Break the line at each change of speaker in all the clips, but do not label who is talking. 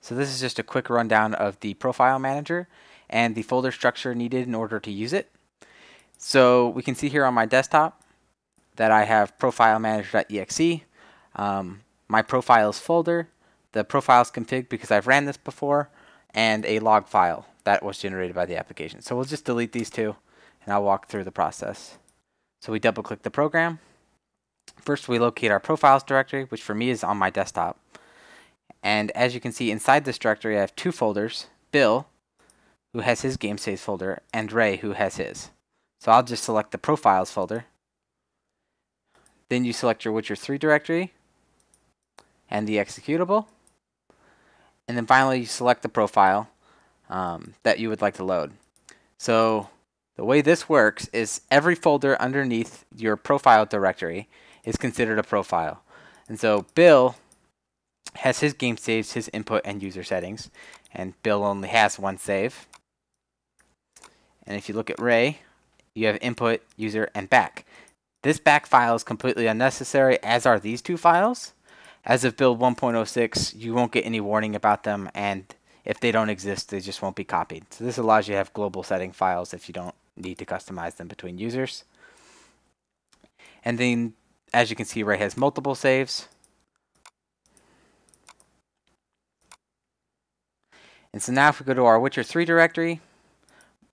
So this is just a quick rundown of the profile manager and the folder structure needed in order to use it. So we can see here on my desktop that I have profile manager.exe, um, my profiles folder, the profiles config because I've ran this before, and a log file that was generated by the application. So we'll just delete these two and I'll walk through the process. So we double click the program. First we locate our profiles directory, which for me is on my desktop. And as you can see inside this directory I have two folders, Bill, who has his game saves folder, and Ray, who has his. So I'll just select the profiles folder. Then you select your Witcher 3 directory and the executable. And then finally you select the profile um, that you would like to load. So the way this works is every folder underneath your profile directory is considered a profile. And so Bill has his game saves, his input and user settings, and Bill only has one save. And if you look at Ray, you have input, user, and back. This back file is completely unnecessary, as are these two files. As of build 1.06, you won't get any warning about them, and if they don't exist, they just won't be copied. So this allows you to have global setting files if you don't need to customize them between users. And then, as you can see, Ray has multiple saves. And so now if we go to our Witcher 3 directory,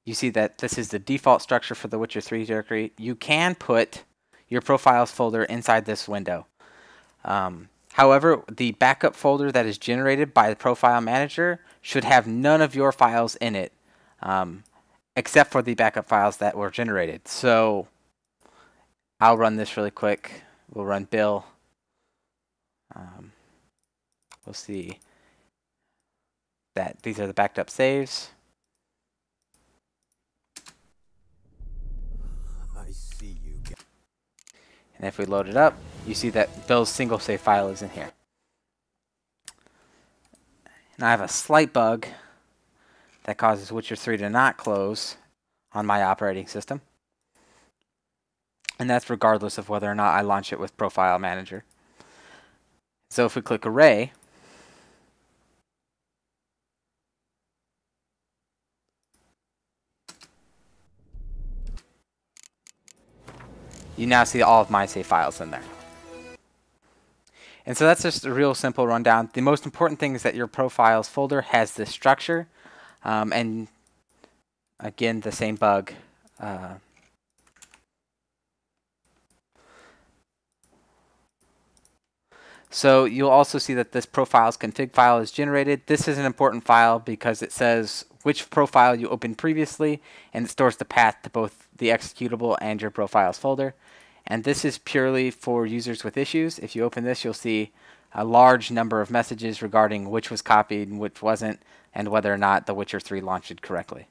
you see that this is the default structure for the Witcher 3 directory. You can put your profiles folder inside this window. Um, however, the backup folder that is generated by the profile manager should have none of your files in it, um, except for the backup files that were generated. So I'll run this really quick. We'll run Bill. Um, we'll see that these are the backed up saves.
I see you.
And if we load it up, you see that Bill's single save file is in here. And I have a slight bug that causes Witcher 3 to not close on my operating system. And that's regardless of whether or not I launch it with Profile Manager. So if we click Ray, you now see all of my save files in there. And so that's just a real simple rundown. The most important thing is that your profiles folder has this structure. Um, and again, the same bug. Uh, So you'll also see that this profiles config file is generated. This is an important file because it says which profile you opened previously and it stores the path to both the executable and your profiles folder. And this is purely for users with issues. If you open this, you'll see a large number of messages regarding which was copied and which wasn't, and whether or not the Witcher 3 launched correctly.